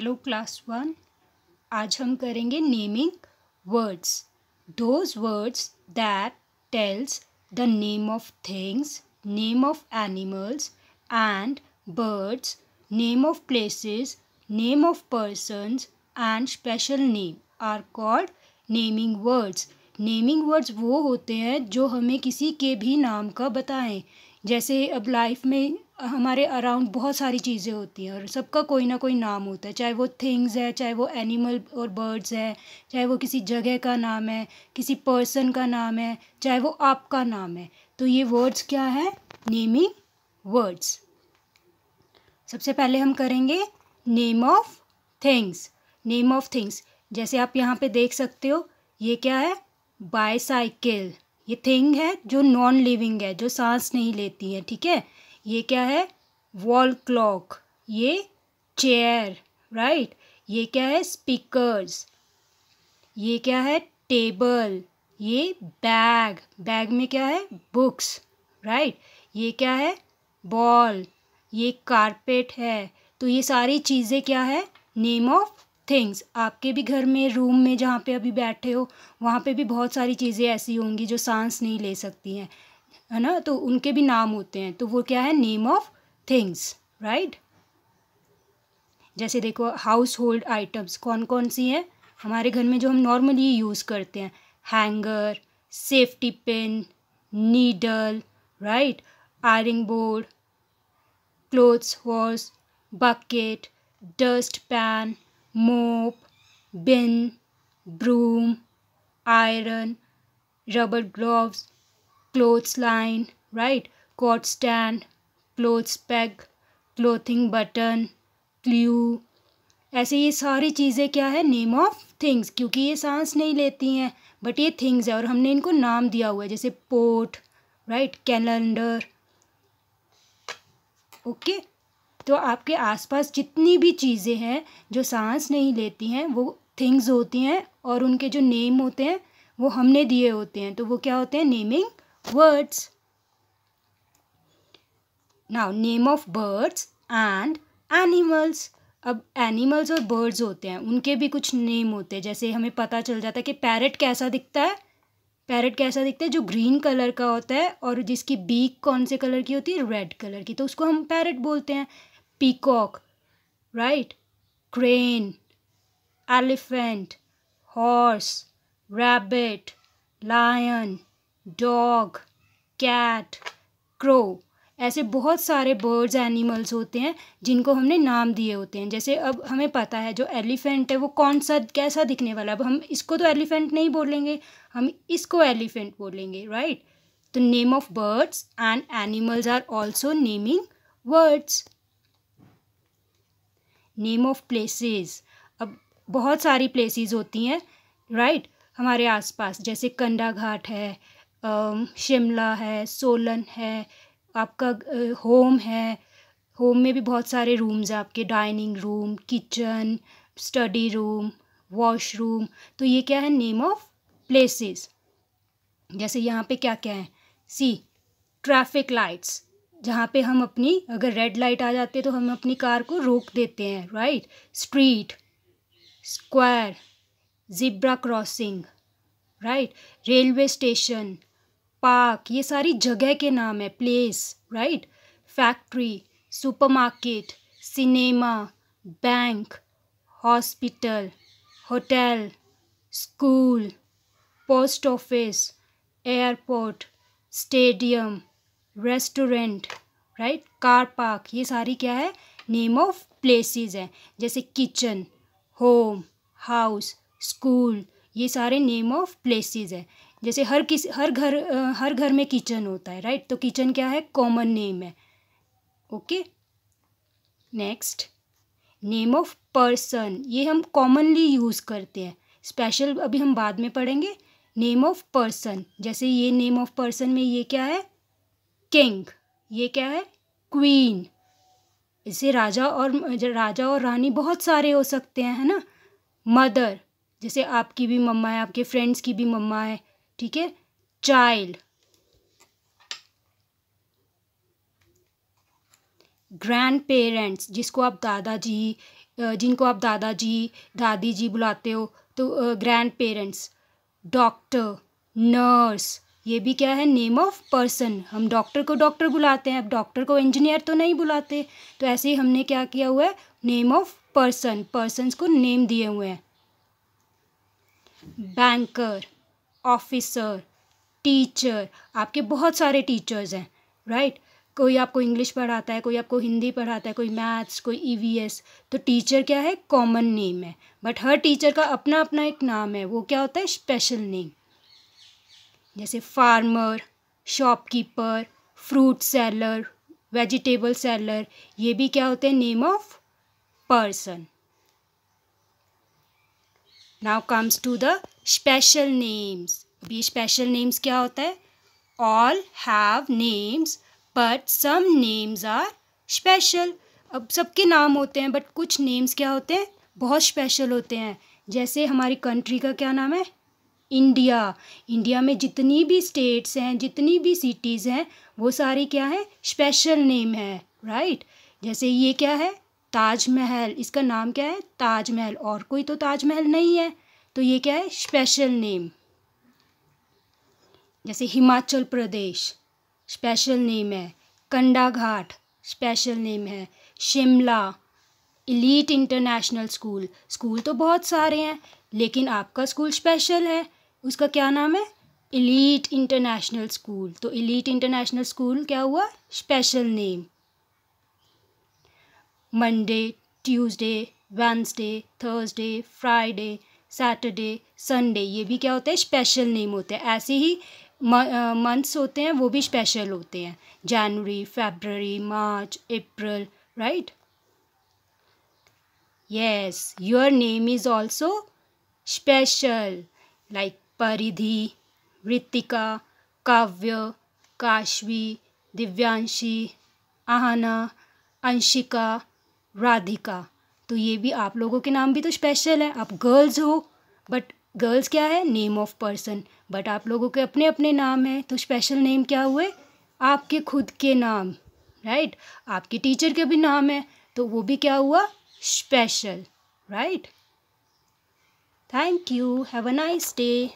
Hello class one आज हम करेंगे naming words those words that tells the name of things name of animals and birds name of places name of persons and special name are called naming words naming words वो होते हैं जो हमें किसी के भी नाम का बताएँ। जैसे अब लाइफ में हमारे अराउंड बहुत सारी चीज़ें होती हैं और सबका कोई ना कोई नाम होता है, चाहे वो थिंग्स है, चाहे वो एनिमल और बर्ड्स है, चाहे वो किसी जगह का नाम है, किसी पर्सन का नाम है, चाहे वो आपका नाम है। तो ये वर्ड्स क्या है? नेमिंग वर्ड्स सबसे पहले हम करेंगे name of things name of things जैसे आप यहाँ पे देख सकते हो, ये क्या है? बाईसाइकिल ये थिंग है जो नॉन लिविंग है, जो सांस नहीं लेती है, ठीक है? ये क्या है? वॉल क्लॉक ये चेयर राइट ये क्या है? स्पीकर्स ये क्या है? टेबल ये बैग बैग में क्या है? बुक्स राइट ये क्या है? बॉल ये कारपेट है. तो ये सारी चीज़ें क्या है? नेम ऑफ़ थिंग्स आपके भी घर में रूम में जहाँ पे अभी बैठे हो, वहाँ पे भी बहुत सारी चीज़ें ऐसी होंगी जो सांस नहीं ले सकती हैं। है ना? तो उनके भी नाम होते हैं। तो वो क्या है? नेम ऑफ़ थिंग्स राइट जैसे देखो हाउस होल्ड आइटम्स कौन कौन सी हैं? हमारे घर में जो हम नॉर्मली यूज़ करते हैं hanger safety pin needle right ironing board clothes wash bucket dust pan mop bin broom iron rubber gloves clothes line, right? Coat stand, clothes peg, clothing button clue ऐसे ये सारी चीज़ें क्या है? नेम ऑफ़ थिंग्स क्योंकि ये सांस नहीं लेती हैं बट ये थिंग्स है और हमने इनको नाम दिया हुआ है, जैसे पोट राइट कैलेंडर ओके तो आपके आसपास जितनी भी चीज़ें हैं, जो सांस नहीं लेती हैं, वो थिंग्स होती हैं और उनके जो नेम होते हैं, वो हमने दिए होते हैं तो वो क्या होते हैं? Naming words. Now, name of birds and animals. अब एनिमल्स और बर्ड्स होते हैं, उनके भी कुछ नेम होते हैं। जैसे हमें पता चल जाता है कि पैरट कैसा दिखता है। पैरट कैसा दिखता है जो ग्रीन कलर का होता है और जिसकी बीक कौन से कलर की होती है? रेड कलर की। तो उसको हम पैरट बोलते हैं। Peacock right crane elephant horse rabbit lion dog, cat, crow, ऐसे बहुत सारे बर्ड्स एनिमल्स होते हैं, जिनको हमने नाम दिए होते हैं। जैसे अब हमें पता है जो एलिफेंट है, वो कौन सा, कैसा दिखने वाला अब हम इसको तो एलिफेंट नहीं बोलेंगे, हम इसको एलिफेंट बोलेंगे राइट तो name of birds and animals are also naming words name of places अब बहुत सारी प्लेसेस होती हैं राइट हमारे आसपास, जैसे कंडा घाट है शिमला है, सोलन है, आपका होम है। होम में भी बहुत सारे रूम्स हैं आपके dining room kitchen study room washroom तो ये क्या है? नेम ऑफ़ प्लेसेस जैसे यहाँ पे क्या क्या है? सी ट्रैफ़िक लाइट्स जहाँ पे हम अपनी, अगर रेड लाइट आ जाती है तो हम अपनी कार को रोक देते हैं right street square zebra crossing right railway station park ये सारी जगह के नाम है place right factory supermarket cinema bank hospital hotel school post office airport stadium restaurant right car park ये सारी क्या है? नेम ऑफ़ प्लेसेस हैं, जैसे किचन होम हाउस स्कूल ये सारे नेम ऑफ़ प्लेसेस हैं। जैसे हर किसी, हर घर हर घर में किचन होता है राइट तो किचन क्या है? कॉमन नेम है। Okay next name of person ये हम कॉमनली यूज़ करते हैं। स्पेशल अभी हम बाद में पढ़ेंगे। नेम ऑफ़ पर्सन जैसे ये नेम ऑफ़ पर्सन में ये क्या है? किंग ये क्या है? क्वीन इसे राजा और राजा और रानी बहुत सारे हो सकते हैं, है ना? मदर जैसे आपकी भी मम्मा है, आपके फ्रेंड्स की भी मम्मा है। ठीक है? चाइल्ड ग्रैंड पेरेंट्स जिसको आप दादाजी जिनको आप दादाजी दादी जी बुलाते हो तो ग्रैंड पेरेंट्स डॉक्टर नर्स ये भी क्या है? नेम ऑफ़ पर्सन हम डॉक्टर को डॉक्टर बुलाते हैं, अब डॉक्टर को इंजीनियर तो नहीं बुलाते। तो ऐसे ही हमने क्या किया हुआ है? नेम ऑफ़ पर्सन पर्सनस को नेम दिए हुए हैं। बैंकर ऑफिसर टीचर आपके बहुत सारे टीचर्स हैं राइट कोई आपको इंग्लिश पढ़ाता है, कोई आपको हिंदी पढ़ाता है, कोई मैथ्स कोई ईवीएस तो टीचर क्या है? कॉमन नेम है। बट हर टीचर का अपना अपना एक नाम है, वो क्या होता है? स्पेशल नेम जैसे farmer shopkeeper fruit seller vegetable seller ये भी क्या होते हैं? Name of person now comes to the special names अभी स्पेशल नेम्स क्या होता है? All have names but some names are special अब सबके नाम होते हैं बट कुछ नेम्स क्या होते हैं? बहुत स्पेशल होते हैं। जैसे हमारी कंट्री का क्या नाम है? इंडिया इंडिया में जितनी भी स्टेट्स हैं, जितनी भी सिटीज़ हैं, वो सारी क्या है? स्पेशल नेम है राइट right? जैसे ये क्या है? ताजमहल, इसका नाम क्या है? ताजमहल। और कोई तो ताजमहल नहीं है। तो ये क्या है? स्पेशल नेम जैसे हिमाचल प्रदेश स्पेशल नेम है। कंडा घाट स्पेशल नेम है। Shimla elite international school school तो बहुत सारे हैं, लेकिन आपका स्कूल स्पेशल है। उसका क्या नाम है? इलीट इंटरनेशनल स्कूल तो इलीट इंटरनेशनल स्कूल क्या हुआ? Special name Monday Tuesday Wednesday Thursday Friday Saturday Sunday ये भी क्या होते हैं? स्पेशल नेम होते हैं। ऐसे ही मंथ्स होते हैं, वो भी स्पेशल होते हैं। January February March April right yes your name is also special like Paridhi Ritika Kavya Kashvi Divyanshi Ahana Anshika Radhika तो ये भी आप लोगों के नाम भी तो स्पेशल है। आप गर्ल्स हो बट गर्ल्स क्या है? नेम ऑफ़ पर्सन बट आप लोगों के अपने अपने नाम हैं तो स्पेशल नेम क्या हुए? आपके खुद के नाम राइट right? आपके टीचर के भी नाम है तो वो भी क्या हुआ? Special right thank you have a nice day